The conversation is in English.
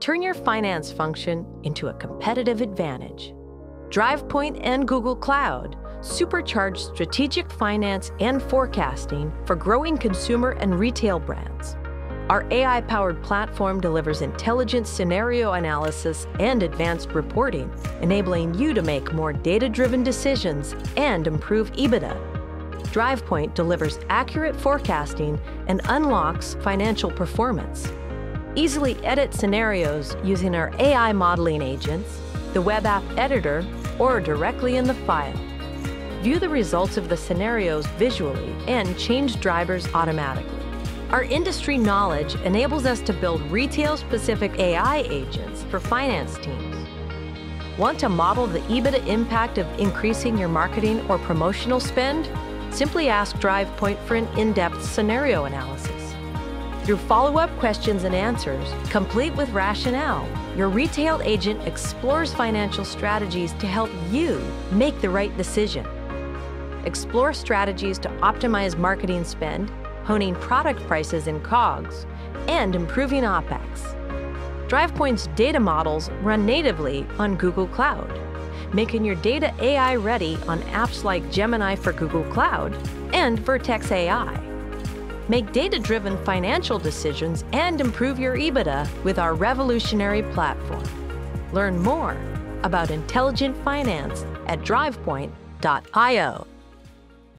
Turn your finance function into a competitive advantage. DrivePoint and Google Cloud supercharge strategic finance and forecasting for growing consumer and retail brands. Our AI powered platform delivers intelligent scenario analysis and advanced reporting, enabling you to make more data driven decisions and improve EBITDA. DrivePoint delivers accurate forecasting and unlocks financial performance. Easily edit scenarios using our AI modeling agents, the web app editor, or directly in the file. View the results of the scenarios visually and change drivers automatically. Our industry knowledge enables us to build retail-specific AI agents for finance teams. Want to model the EBITDA impact of increasing your marketing or promotional spend? Simply ask DrivePoint for an in-depth scenario analysis. Through follow-up questions and answers, complete with rationale, your retail agent explores financial strategies to help you make the right decision. Explore strategies to optimize marketing spend, honing product prices and COGS, and improving OPEX. DrivePoint's data models run natively on Google Cloud, making your data AI ready on apps like Gemini for Google Cloud and Vertex AI. Make data-driven financial decisions and improve your EBITDA with our revolutionary platform. Learn more about intelligent finance at drivepoint.io.